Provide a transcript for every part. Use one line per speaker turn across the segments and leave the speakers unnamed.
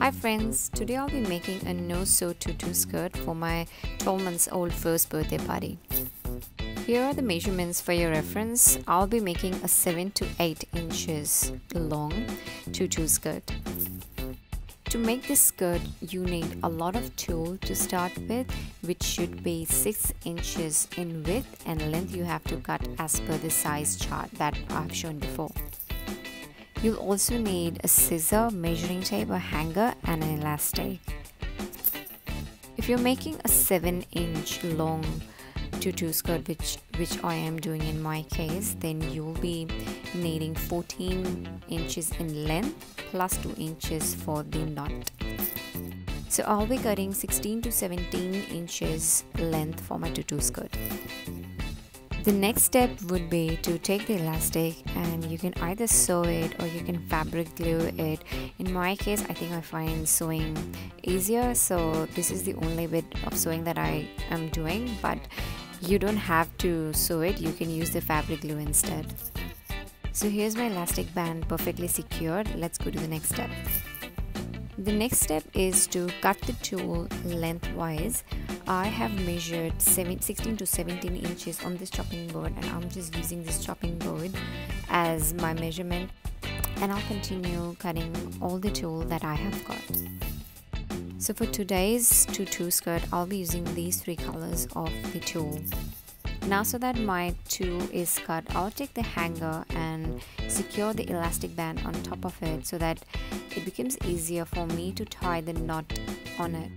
Hi friends, today I'll be making a no-sew tutu skirt for my 12 months old first birthday party. Here are the measurements for your reference. I'll be making a 7 to 8 inches long tutu skirt. To make this skirt, you need a lot of tulle to start with, which should be 6 inches in width and length you have to cut as per the size chart that I've shown before. You'll also need a scissor, measuring tape, a hanger and an elastic. If you're making a 7 inch long tutu skirt which which I am doing in my case then you'll be needing 14 inches in length plus 2 inches for the knot so I'll be cutting 16 to 17 inches length for my tutu skirt the next step would be to take the elastic and you can either sew it or you can fabric glue it. In my case, I think I find sewing easier, so this is the only bit of sewing that I am doing, but you don't have to sew it, you can use the fabric glue instead. So here's my elastic band perfectly secured. Let's go to the next step. The next step is to cut the tulle lengthwise I have measured 16 to 17 inches on this chopping board and I'm just using this chopping board as my measurement and I'll continue cutting all the tulle that I have got. So for today's tutu skirt, I'll be using these three colors of the tulle. Now so that my tulle is cut, I'll take the hanger and secure the elastic band on top of it so that it becomes easier for me to tie the knot on it.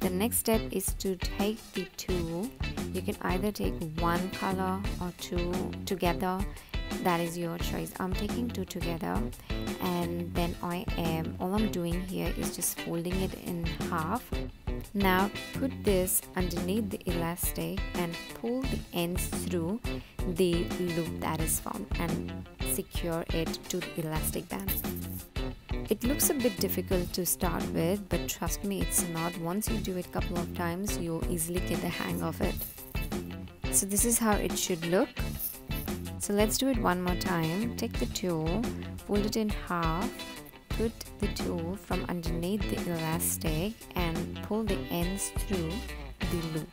The next step is to take the tulle you can either take one color or two together. That is your choice. I'm taking two together and then i am all i'm doing here is just folding it in half now put this underneath the elastic and pull the ends through the loop that is formed and secure it to the elastic band it looks a bit difficult to start with, but trust me, it's not. Once you do it a couple of times, you'll easily get the hang of it. So this is how it should look. So let's do it one more time. Take the tulle, fold it in half, put the tulle from underneath the elastic and pull the ends through the loop.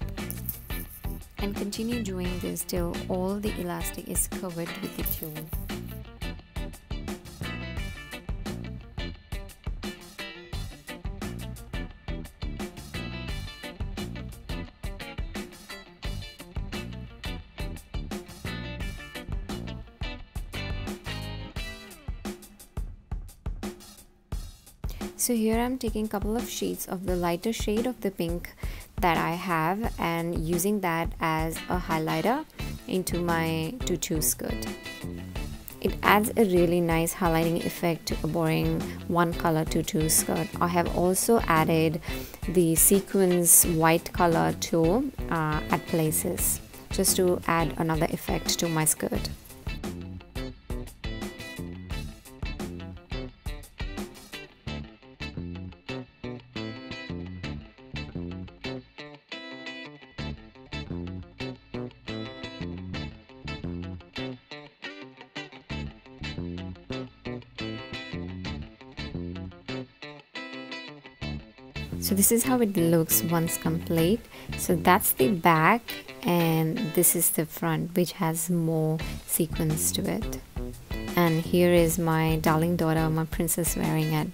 And continue doing this till all the elastic is covered with the tulle. So here I'm taking a couple of sheets of the lighter shade of the pink that I have and using that as a highlighter into my tutu skirt. It adds a really nice highlighting effect to a boring one color tutu skirt. I have also added the sequins white color too uh, at places just to add another effect to my skirt so this is how it looks once complete. So that's the back and this is the front which has more sequins to it. And here is my darling daughter my princess wearing it